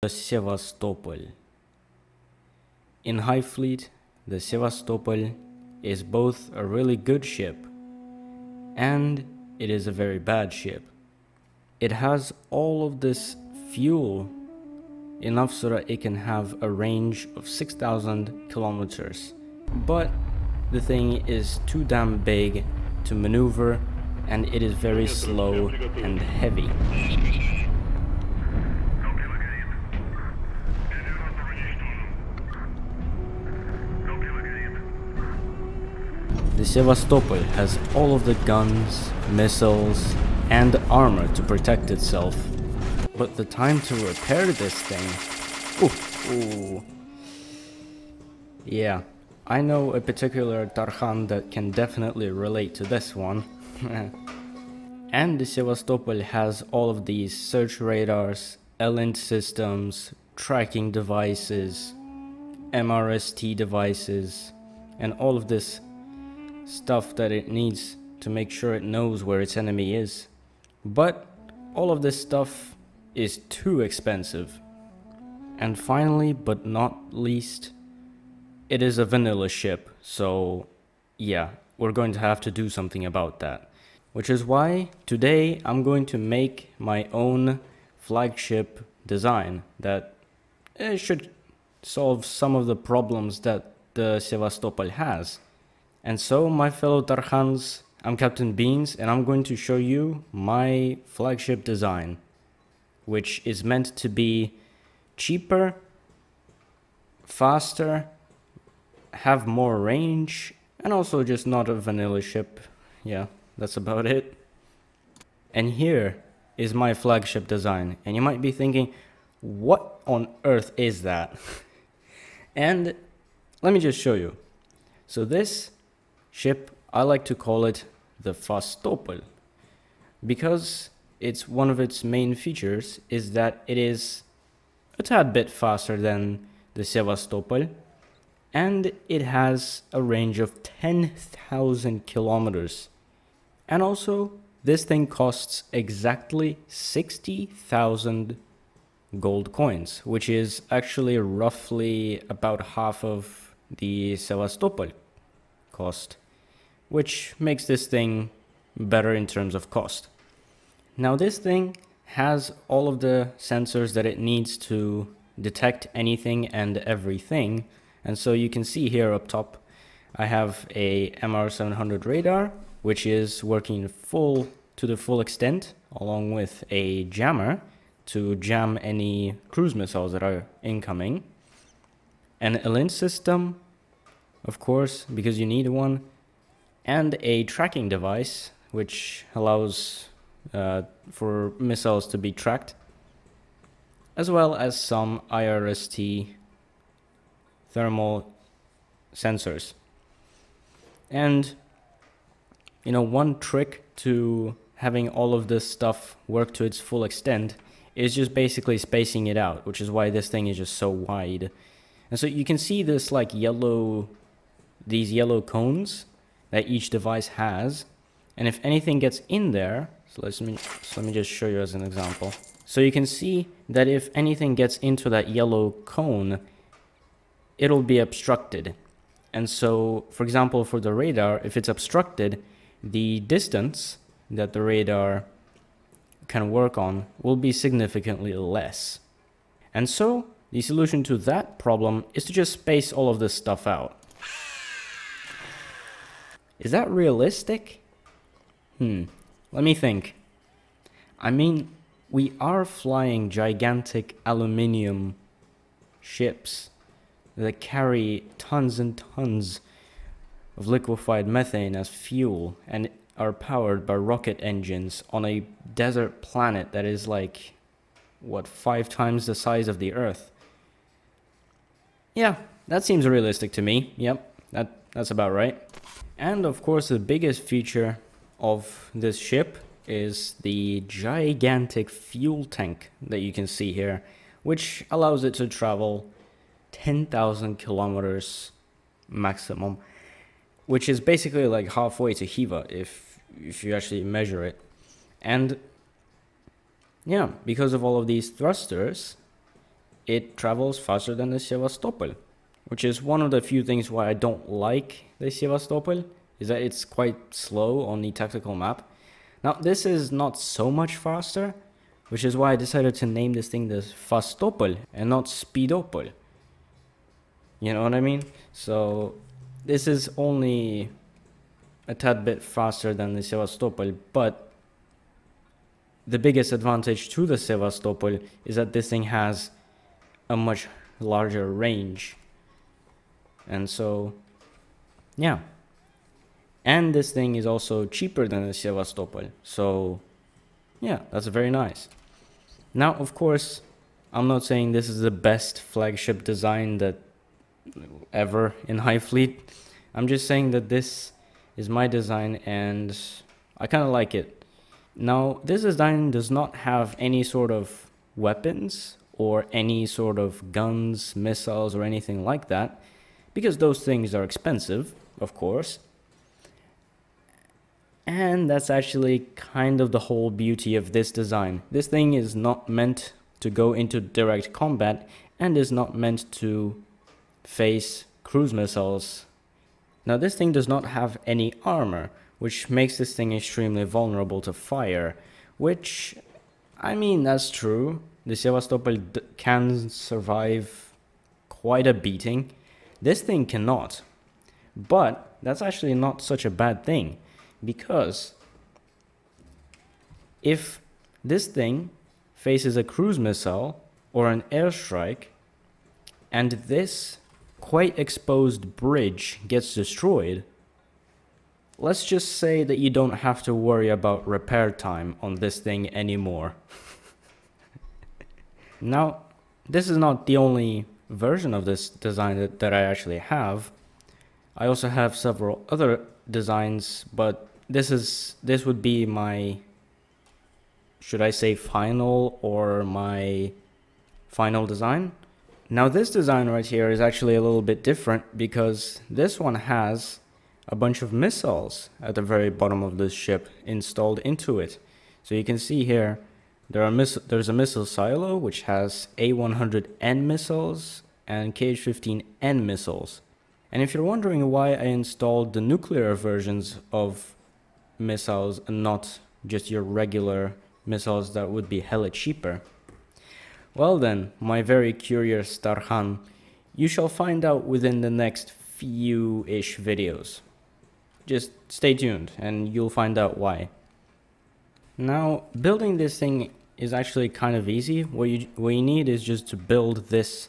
The Sevastopol. In HighFleet, the Sevastopol is both a really good ship and it is a very bad ship. It has all of this fuel enough so that it can have a range of 6000 kilometers. But the thing is too damn big to maneuver and it is very slow and heavy. The Sevastopol has all of the guns, missiles, and armor to protect itself. But the time to repair this thing... Ooh, ooh. Yeah, I know a particular Tarkhan that can definitely relate to this one. and the Sevastopol has all of these search radars, ELINT systems, tracking devices, MRST devices, and all of this stuff that it needs to make sure it knows where its enemy is. But all of this stuff is too expensive. And finally, but not least, it is a vanilla ship, so yeah, we're going to have to do something about that. Which is why today I'm going to make my own flagship design that eh, should solve some of the problems that the Sevastopol has. And so, my fellow Tarkhans, I'm Kaptain Beans, and I'm going to show you my flagship design, which is meant to be cheaper, faster, have more range, and also just not a vanilla ship. Yeah, that's about it. And here is my flagship design. And you might be thinking, what on earth is that? and let me just show you. So this ship, I like to call it the Fastopol because it's one of its main features is that it is a tad bit faster than the Sevastopol and it has a range of 10,000 kilometers. And also, this thing costs exactly 60,000 gold coins, which is actually roughly about half of the Sevastopol cost, which makes this thing better in terms of cost. Now this thing has all of the sensors that it needs to detect anything and everything. And so you can see here up top, I have a MR700 radar, which is working full to the full extent, along with a jammer to jam any cruise missiles that are incoming. An ELINT system of course, because you need one, and a tracking device, which allows uh, for missiles to be tracked, as well as some IRST thermal sensors. And, you know, one trick to having all of this stuff work to its full extent is just basically spacing it out, which is why this thing is just so wide. And so you can see this like yellow these yellow cones that each device has. And if anything gets in there, so, let me, so let me just show you as an example. So you can see that if anything gets into that yellow cone, it'll be obstructed. And so, for example, for the radar, if it's obstructed, the distance that the radar can work on will be significantly less. And so, the solution to that problem is to just space all of this stuff out. Is that realistic? Hmm, let me think. I mean, we are flying gigantic aluminium ships that carry tons and tons of liquefied methane as fuel and are powered by rocket engines on a desert planet that is like, what, five times the size of the Earth. Yeah, that seems realistic to me. Yep, that, that's about right. And of course, the biggest feature of this ship is the gigantic fuel tank that you can see here, which allows it to travel 10,000 kilometers maximum, which is basically like halfway to Khiva if, if you actually measure it. And yeah, because of all of these thrusters, it travels faster than the Sevastopol, which is one of the few things why I don't like the Sevastopol, is that it's quite slow on the tactical map. Now, this is not so much faster, which is why I decided to name this thing the Fastopol and not Speedopol. You know what I mean? So, this is only a tad bit faster than the Sevastopol, but the biggest advantage to the Sevastopol is that this thing has a much larger range. And so, yeah. And this thing is also cheaper than the Sevastopol. So, yeah, that's very nice. Now, of course, I'm not saying this is the best flagship design that ever in HighFleet. I'm just saying that this is my design and I kind of like it. Now, this design does not have any sort of weapons or any sort of guns, missiles, or anything like that, because those things are expensive, of course. And that's actually kind of the whole beauty of this design. This thing is not meant to go into direct combat and is not meant to face cruise missiles. Now this thing does not have any armor, which makes this thing extremely vulnerable to fire, which, I mean, that's true. The Sevastopol can survive quite a beating. This thing cannot. But that's actually not such a bad thing, because if this thing faces a cruise missile or an airstrike, and this quite exposed bridge gets destroyed, Let's just say that you don't have to worry about repair time on this thing anymore. now, this is not the only version of this design that, that I actually have. I also have several other designs, but this is this would be my should I say final or my final design. Now this design right here is actually a little bit different because this one has a bunch of missiles at the very bottom of this ship installed into it. So you can see here, there are there's a missile silo which has A100N missiles and KH-15N missiles. And if you're wondering why I installed the nuclear versions of missiles and not just your regular missiles that would be hella cheaper, well then, my very curious Tarkhan, you shall find out within the next few-ish videos. Just stay tuned and you'll find out why. Now, building this thing is actually kind of easy. What you, what you need is just to build this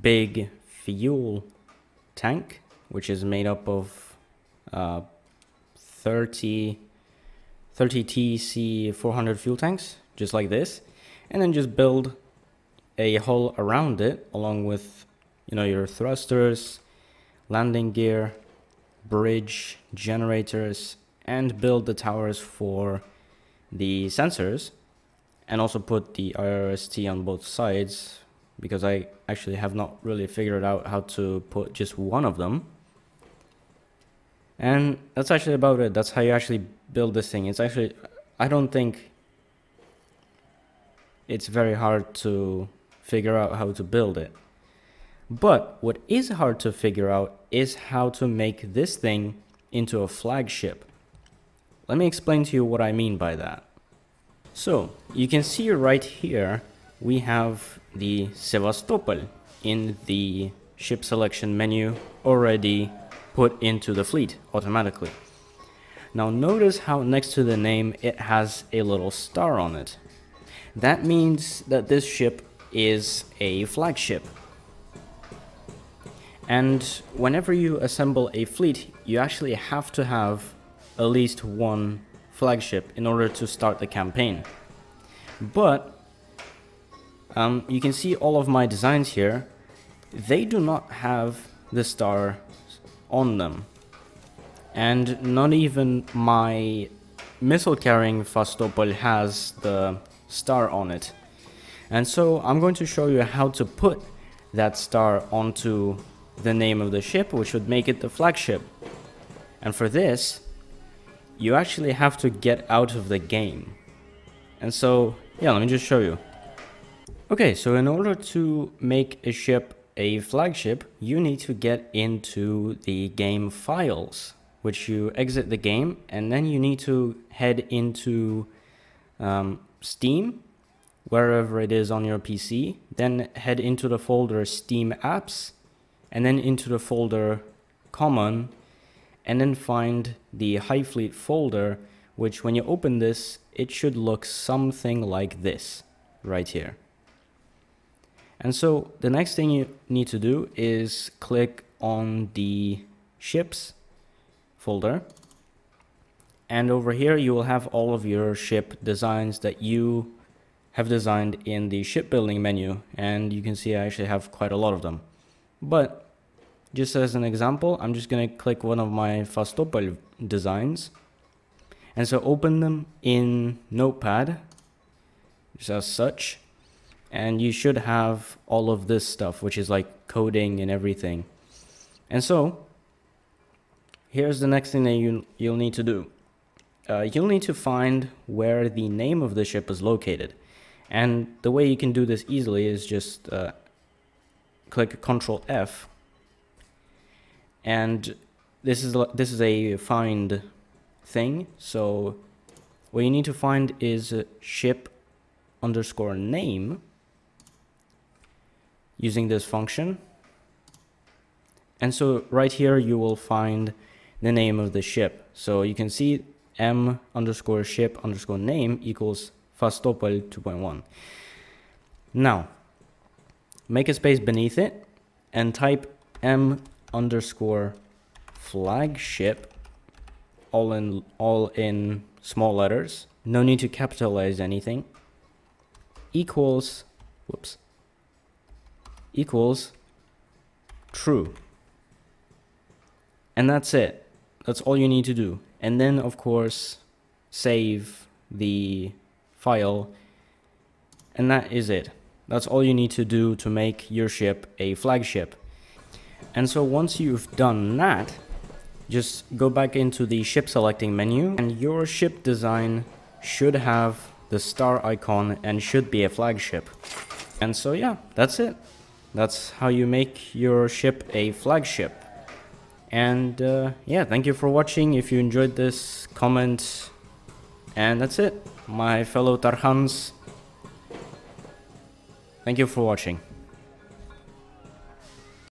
big fuel tank, which is made up of uh, 30, 30 TC 400 fuel tanks, just like this. And then just build a hull around it along with, you know, your thrusters, landing gear, bridge, generators, and build the towers for the sensors and also put the IRST on both sides because I actually have not really figured out how to put just one of them. And that's actually about it. That's how you actually build this thing. It's actually, I don't think it's very hard to figure out how to build it. But what is hard to figure out is how to make this thing into a flagship. Let me explain to you what I mean by that. So, you can see right here, we have the Sevastopol in the ship selection menu already put into the fleet automatically. Now notice how next to the name it has a little star on it. That means that this ship is a flagship. And whenever you assemble a fleet, you actually have to have at least one flagship in order to start the campaign. But um, you can see all of my designs here, they do not have the star on them. And not even my missile carrying Fastopol has the star on it. And so I'm going to show you how to put that star onto the name of the ship, which would make it the flagship. And for this, you actually have to get out of the game. And so, yeah, let me just show you. Okay, so in order to make a ship a flagship, you need to get into the game files, which you exit the game, and then you need to head into um, Steam, wherever it is on your PC, then head into the folder Steam Apps, and then into the folder Common, and then find the Highfleet folder, which when you open this, it should look something like this right here. And so the next thing you need to do is click on the ships folder. And over here, you will have all of your ship designs that you have designed in the shipbuilding menu. And you can see I actually have quite a lot of them. But just as an example, I'm just going to click one of my Fastopol designs. And so open them in Notepad, just as such. And you should have all of this stuff which is like coding and everything. And so here's the next thing that you you'll need to do. Uh, you'll need to find where the name of the ship is located. And the way you can do this easily is just uh, click Control F and this is this is a find thing so what you need to find is ship underscore name using this function. And so right here, you will find the name of the ship. So you can see m underscore ship underscore name equals Fastopol 2.1. Now, make a space beneath it and type m underscore flagship all in all in small letters no need to capitalize anything equals whoops equals true. And that's it. That's all you need to do. And then, of course, save the file. And that is it. That's all you need to do to make your ship a flagship. And so once you've done that, just go back into the ship selecting menu and your ship design should have the star icon and should be a flagship. And so yeah, that's it. That's how you make your ship a flagship. And uh, yeah, thank you for watching. If you enjoyed this, comment. And that's it, my fellow Tarkhans. Thank you for watching.